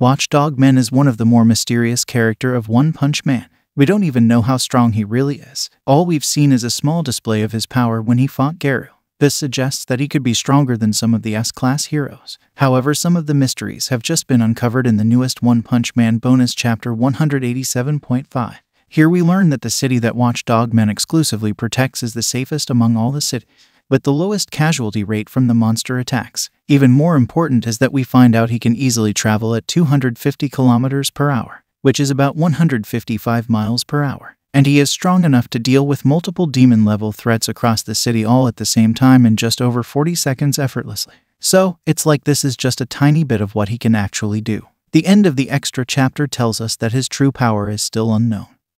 Watchdog Man is one of the more mysterious character of One Punch Man. We don't even know how strong he really is. All we've seen is a small display of his power when he fought Garou. This suggests that he could be stronger than some of the S-class heroes. However, some of the mysteries have just been uncovered in the newest One Punch Man bonus chapter 187.5. Here we learn that the city that Watchdog Man exclusively protects is the safest among all the cities, with the lowest casualty rate from the monster attacks. Even more important is that we find out he can easily travel at 250 kilometers per hour, which is about 155 miles per hour and he is strong enough to deal with multiple demon level threats across the city all at the same time in just over 40 seconds effortlessly. So, it's like this is just a tiny bit of what he can actually do. The end of the extra chapter tells us that his true power is still unknown.